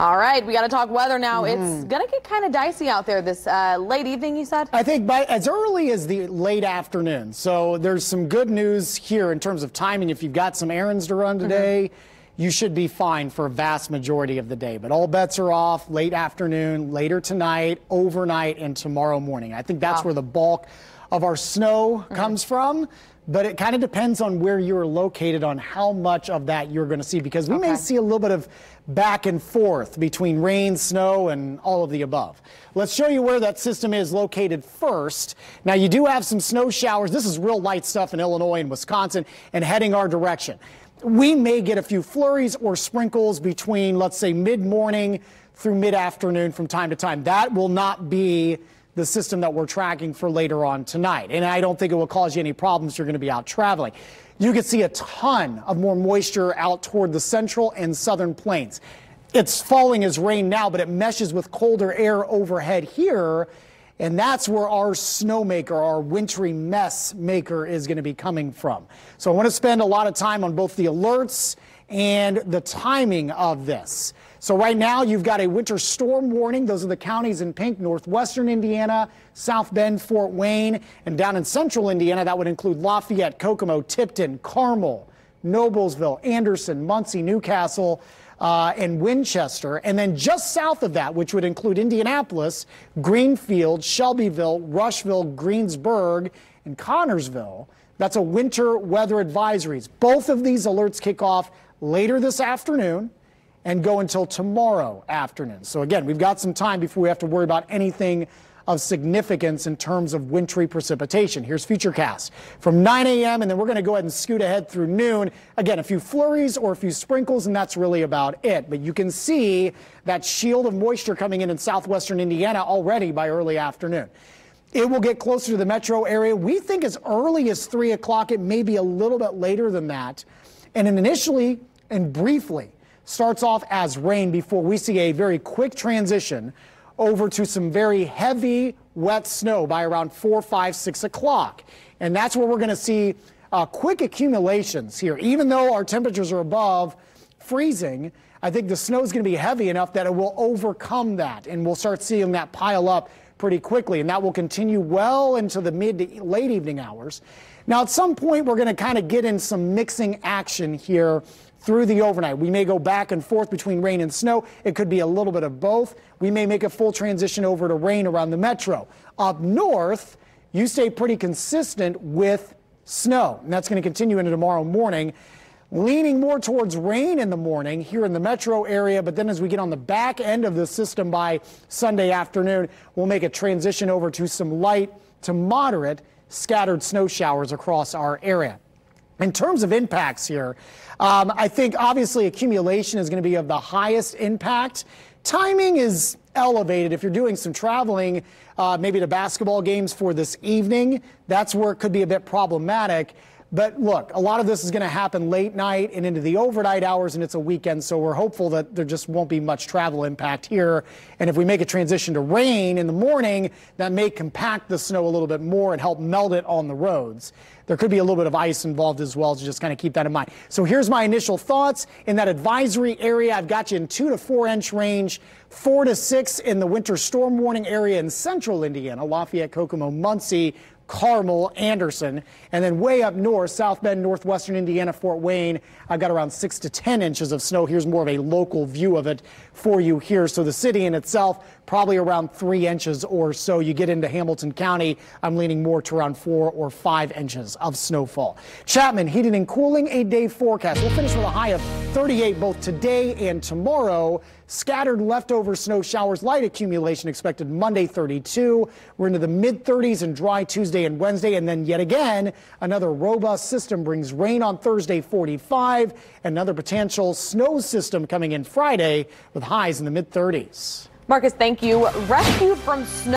All right, we got to talk weather now. Mm-hmm. It's going to get kind of dicey out there this uh, late evening, you said? I think by as early as the late afternoon. So there's some good news here in terms of timing. If you've got some errands to run today, mm-hmm. you should be fine for a vast majority of the day. But all bets are off late afternoon, later tonight, overnight, and tomorrow morning. I think that's wow. where the bulk of our snow mm-hmm. comes from but it kind of depends on where you're located on how much of that you're going to see because we okay. may see a little bit of back and forth between rain, snow, and all of the above. Let's show you where that system is located first. Now, you do have some snow showers. This is real light stuff in Illinois and Wisconsin and heading our direction. We may get a few flurries or sprinkles between, let's say, mid morning through mid afternoon from time to time. That will not be the system that we're tracking for later on tonight. And I don't think it will cause you any problems. You're going to be out traveling. You can see a ton of more moisture out toward the central and southern plains. It's falling as rain now, but it meshes with colder air overhead here. And that's where our snowmaker, our wintry mess maker is going to be coming from. So I want to spend a lot of time on both the alerts and the timing of this. So right now you've got a winter storm warning. Those are the counties in pink, northwestern Indiana, South Bend, Fort Wayne, and down in central Indiana, that would include Lafayette, Kokomo, Tipton, Carmel, Noblesville, Anderson, Muncie, New Castle, uh, and Winchester. And then just south of that, which would include Indianapolis, Greenfield, Shelbyville, Rushville, Greensburg, and Connersville. That's a winter weather advisories. Both of these alerts kick off later this afternoon and go until tomorrow afternoon. So again, we've got some time before we have to worry about anything of significance in terms of wintry precipitation. Here's Futurecast from 9 a.m. and then we're going to go ahead and scoot ahead through noon. Again, a few flurries or a few sprinkles and that's really about it. But you can see that shield of moisture coming in in southwestern Indiana already by early afternoon. It will get closer to the metro area. We think as early as 3 o'clock. It may be a little bit later than that. And initially and briefly, starts off as rain before we see a very quick transition over to some very heavy, wet snow by around 4, 5, 6 o'clock. And that's where we're going to see uh, quick accumulations here. Even though our temperatures are above freezing, I think the snow is going to be heavy enough that it will overcome that, and we'll start seeing that pile up pretty quickly. And that will continue well into the mid to late evening hours. Now, at some point, we're going to kind of get in some mixing action here through the overnight. We may go back and forth between rain and snow. It could be a little bit of both. We may make a full transition over to rain around the metro. Up north, you stay pretty consistent with snow, and that's going to continue into tomorrow morning. Leaning more towards rain in the morning here in the metro area, but then as we get on the back end of the system by Sunday afternoon, we'll make a transition over to some light to moderate scattered snow showers across our area. In terms of impacts here, um, I think obviously accumulation is going to be of the highest impact. Timing is elevated. If you're doing some traveling, uh, maybe to basketball games for this evening, that's where it could be a bit problematic. But look, a lot of this is going to happen late night and into the overnight hours, and it's a weekend, so we're hopeful that there just won't be much travel impact here. And if we make a transition to rain in the morning, that may compact the snow a little bit more and help melt it on the roads. There could be a little bit of ice involved as well, so just kind of keep that in mind. So here's my initial thoughts. In that advisory area, I've got you in two to four inch range, four to six in the winter storm warning area in central Indiana, Lafayette, Kokomo, Muncie, Carmel, Anderson, and then way up north, South Bend, northwestern Indiana, Fort Wayne, I've got around six to 10 inches of snow. Here's more of a local view of it for you here. So the city in itself, probably around three inches or so. You get into Hamilton County, I'm leaning more to around four or five inches of snowfall. Chapman, heating and cooling, a day forecast. We'll finish with a high of 38 both today and tomorrow. Scattered leftover snow showers, light accumulation expected Monday 32. We're into the mid 30s and dry Tuesday and Wednesday. And then yet again, another robust system brings rain on Thursday 45. Another potential snow system coming in Friday with highs in the mid 30s. Marcus, thank you. Rescue from snow.